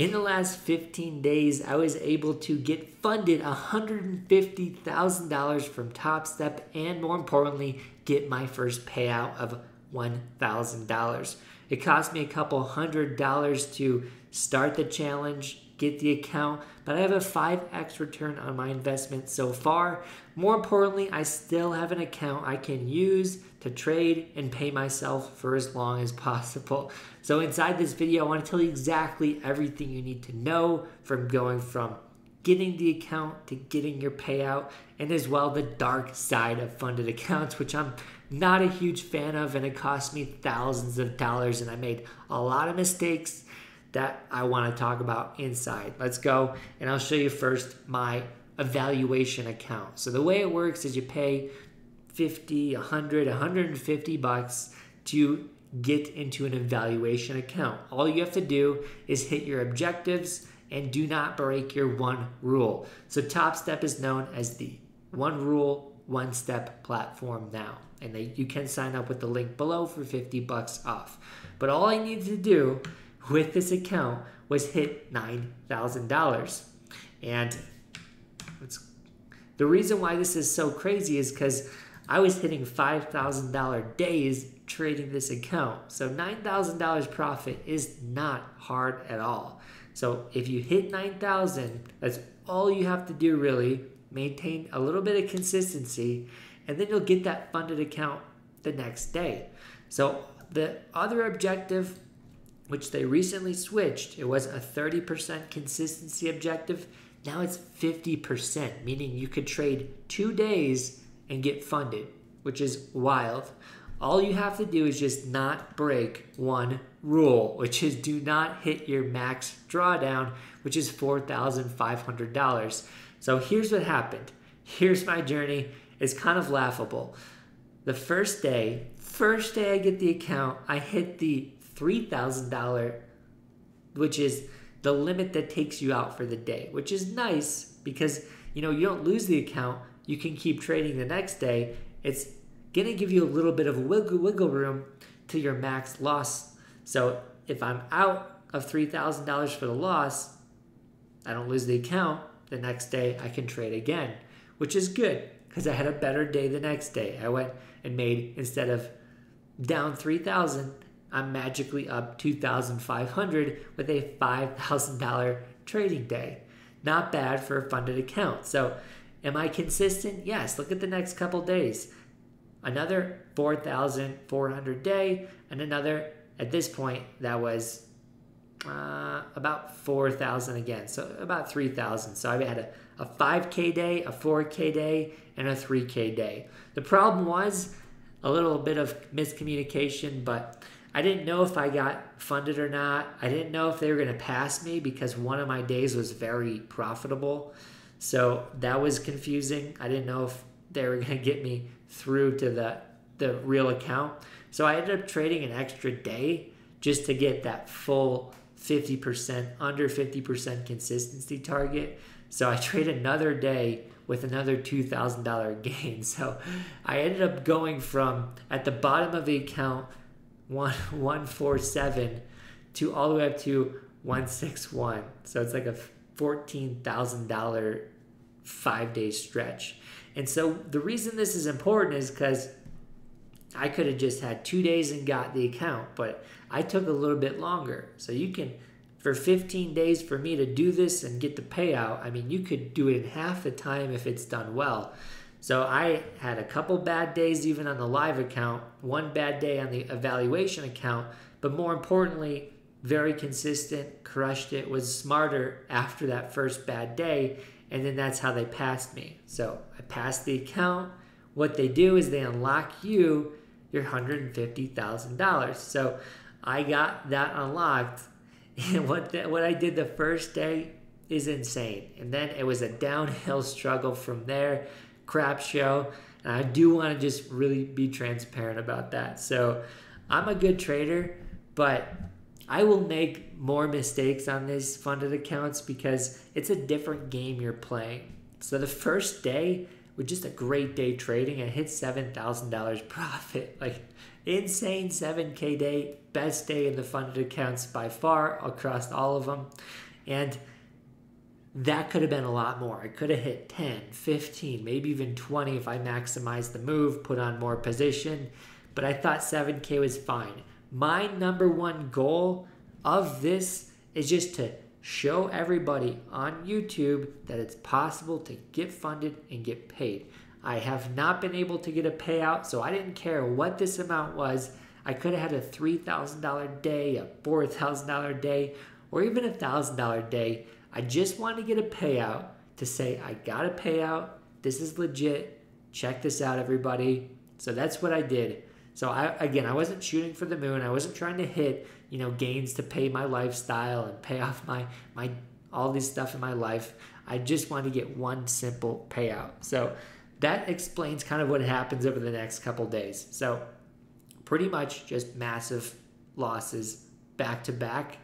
In the last 15 days, I was able to get funded $150,000 from Topstep and more importantly, get my first payout of $1,000. It cost me a couple hundred dollars to start the challenge, get the account, but I have a 5x return on my investment so far. More importantly, I still have an account I can use to trade and pay myself for as long as possible. So inside this video, I want to tell you exactly everything you need to know from going from getting the account to getting your payout and as well the dark side of funded accounts, which I'm not a huge fan of and it cost me thousands of dollars and I made a lot of mistakes that I want to talk about inside. Let's go and I'll show you first my evaluation account. So the way it works is you pay 50, 100, 150 bucks to get into an evaluation account. All you have to do is hit your objectives and do not break your one rule. So Topstep is known as the one rule, one step platform now. And they, you can sign up with the link below for 50 bucks off. But all I need to do with this account was hit $9,000. And it's the reason why this is so crazy is because I was hitting $5,000 days trading this account. So $9,000 profit is not hard at all. So if you hit 9,000, that's all you have to do really. Maintain a little bit of consistency and then you'll get that funded account the next day. So the other objective which they recently switched. It was a 30% consistency objective. Now it's 50%, meaning you could trade two days and get funded, which is wild. All you have to do is just not break one rule, which is do not hit your max drawdown, which is $4,500. So here's what happened. Here's my journey. It's kind of laughable. The first day, first day I get the account, I hit the $3,000, which is the limit that takes you out for the day, which is nice because you know you don't lose the account. You can keep trading the next day. It's gonna give you a little bit of wiggle wiggle room to your max loss. So if I'm out of three thousand dollars for the loss, I don't lose the account. The next day I can trade again, which is good because I had a better day the next day. I went and made instead of down 3000 I'm magically up 2500 with a $5,000 trading day. Not bad for a funded account. So, am I consistent? Yes. Look at the next couple days. Another 4,400 day, and another, at this point, that was uh, about 4,000 again. So, about 3,000. So, I had a, a 5K day, a 4K day, and a 3K day. The problem was a little bit of miscommunication, but I didn't know if I got funded or not. I didn't know if they were going to pass me because one of my days was very profitable. So that was confusing. I didn't know if they were going to get me through to the, the real account. So I ended up trading an extra day just to get that full 50%, under 50% consistency target. So I traded another day with another $2,000 gain. So I ended up going from at the bottom of the account one one four seven to all the way up to one six one. So it's like a fourteen thousand dollar five day stretch. And so the reason this is important is because I could have just had two days and got the account, but I took a little bit longer. So you can, for 15 days for me to do this and get the payout, I mean, you could do it in half the time if it's done well. So I had a couple bad days even on the live account, one bad day on the evaluation account, but more importantly, very consistent, crushed it, was smarter after that first bad day, and then that's how they passed me. So I passed the account. What they do is they unlock you your $150,000. So I got that unlocked. And what, the, what I did the first day is insane. And then it was a downhill struggle from there crap show. And I do want to just really be transparent about that. So I'm a good trader, but I will make more mistakes on these funded accounts because it's a different game you're playing. So the first day was just a great day trading. I hit $7,000 profit. Like insane 7K day, best day in the funded accounts by far across all of them. And that could have been a lot more. I could have hit 10, 15, maybe even 20 if I maximized the move, put on more position. But I thought 7K was fine. My number one goal of this is just to show everybody on YouTube that it's possible to get funded and get paid. I have not been able to get a payout, so I didn't care what this amount was. I could have had a $3,000 day, a $4,000 day, or even a $1,000 day. I just want to get a payout to say, I got a payout. This is legit. Check this out, everybody. So that's what I did. So I again, I wasn't shooting for the moon. I wasn't trying to hit, you know, gains to pay my lifestyle and pay off my my all this stuff in my life. I just wanted to get one simple payout. So that explains kind of what happens over the next couple days. So pretty much just massive losses back to back.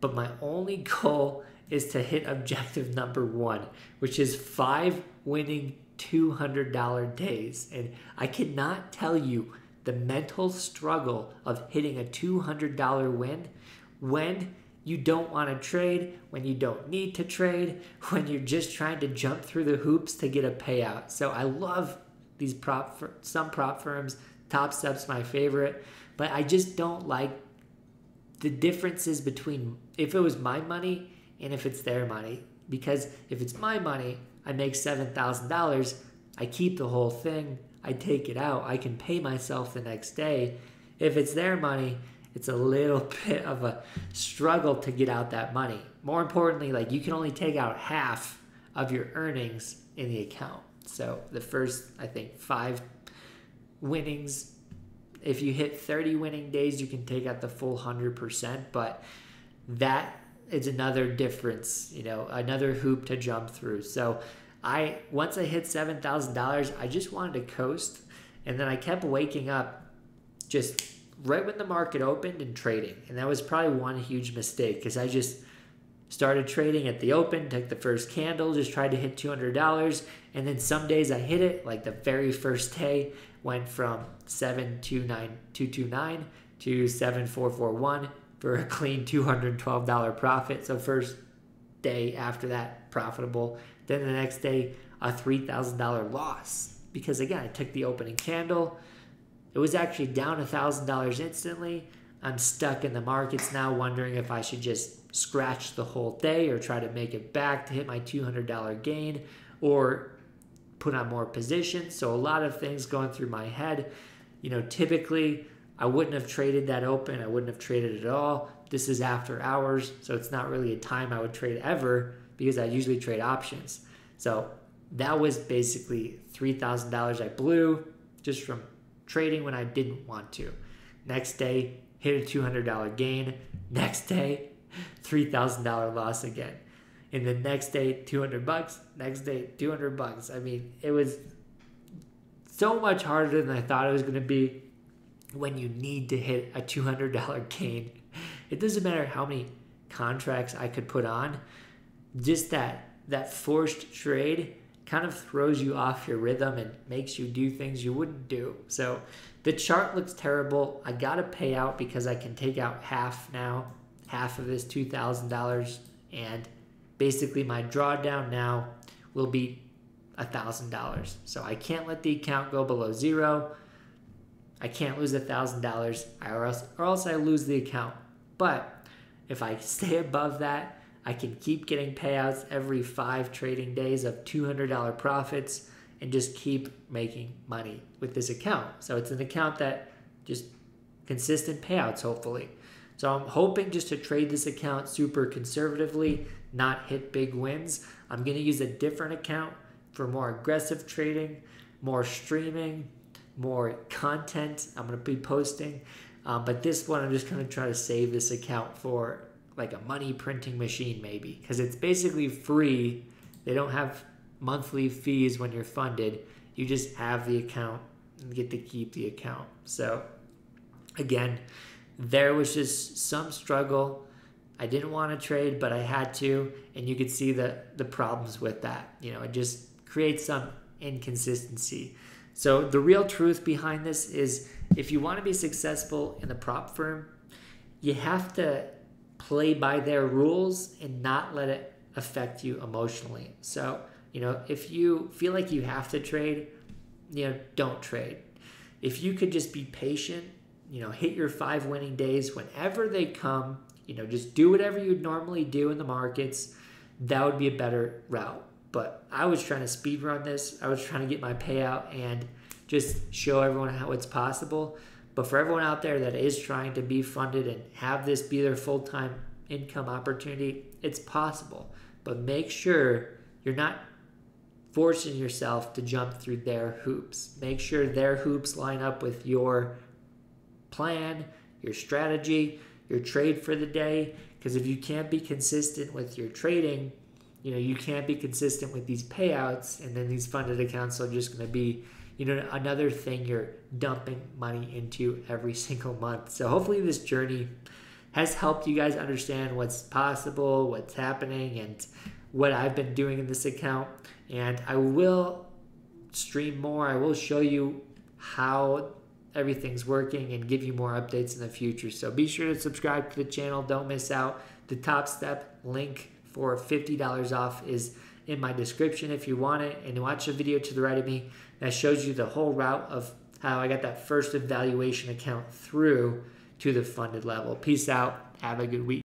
But my only goal is to hit objective number one, which is five winning $200 days. And I cannot tell you the mental struggle of hitting a $200 win when you don't want to trade, when you don't need to trade, when you're just trying to jump through the hoops to get a payout. So I love these prop some prop firms. Topstep's my favorite, but I just don't like the differences between if it was my money and if it's their money. Because if it's my money, I make $7,000, I keep the whole thing, I take it out, I can pay myself the next day. If it's their money, it's a little bit of a struggle to get out that money. More importantly, like you can only take out half of your earnings in the account. So the first, I think, five winnings, if you hit 30 winning days, you can take out the full 100%. But that is another difference, you know, another hoop to jump through. So I once I hit seven thousand dollars, I just wanted to coast, and then I kept waking up just right when the market opened and trading, and that was probably one huge mistake because I just started trading at the open, took the first candle, just tried to hit two hundred dollars, and then some days I hit it, like the very first day, went from seven two nine two two nine to seven four four one for a clean two hundred twelve dollar profit. So first day after that profitable then the next day, a $3,000 loss because again, I took the opening candle. It was actually down $1,000 instantly. I'm stuck in the markets now, wondering if I should just scratch the whole day or try to make it back to hit my $200 gain or put on more positions. So, a lot of things going through my head. You know, typically I wouldn't have traded that open, I wouldn't have traded at all. This is after hours, so it's not really a time I would trade ever because I usually trade options. So that was basically $3,000 I blew just from trading when I didn't want to. Next day, hit a $200 gain. Next day, $3,000 loss again. And the next day, 200 bucks. Next day, 200 bucks. I mean, it was so much harder than I thought it was going to be when you need to hit a $200 gain. It doesn't matter how many contracts I could put on just that that forced trade kind of throws you off your rhythm and makes you do things you wouldn't do. So the chart looks terrible. I got to pay out because I can take out half now, half of this $2,000 and basically my drawdown now will be $1,000. So I can't let the account go below 0. I can't lose $1,000 or else or else I lose the account. But if I stay above that, I can keep getting payouts every five trading days of $200 profits and just keep making money with this account. So it's an account that just consistent payouts, hopefully. So I'm hoping just to trade this account super conservatively, not hit big wins. I'm going to use a different account for more aggressive trading, more streaming, more content I'm going to be posting. Um, but this one, I'm just going to try to save this account for like a money printing machine maybe. Because it's basically free. They don't have monthly fees when you're funded. You just have the account and get to keep the account. So again there was just some struggle. I didn't want to trade but i had to and you could see the the problems with that. You know it just creates some inconsistency so the real truth behind this is if you want to be successful in the prop firm you have to play by their rules and not let it affect you emotionally. So, you know, if you feel like you have to trade, you know, don't trade. If you could just be patient, you know, hit your five winning days whenever they come, you know, just do whatever you'd normally do in the markets, that would be a better route. But I was trying to speed run this. I was trying to get my payout and just show everyone how it's possible. But for everyone out there that is trying to be funded and have this be their full time income opportunity, it's possible. But make sure you're not forcing yourself to jump through their hoops. Make sure their hoops line up with your plan, your strategy, your trade for the day. Because if you can't be consistent with your trading, you know, you can't be consistent with these payouts, and then these funded accounts are just going to be you know another thing you're dumping money into every single month. So hopefully this journey has helped you guys understand what's possible what's happening and what i've been doing in this account. And i will stream more. I will show you how everything's working and give you more updates in the future. So be sure to subscribe to the channel. Don't miss out. The Topstep link for $50 off is in my description if you want it and watch the video to the right of me that shows you the whole route of how I got that first evaluation account through to the funded level. Peace out. Have a good week.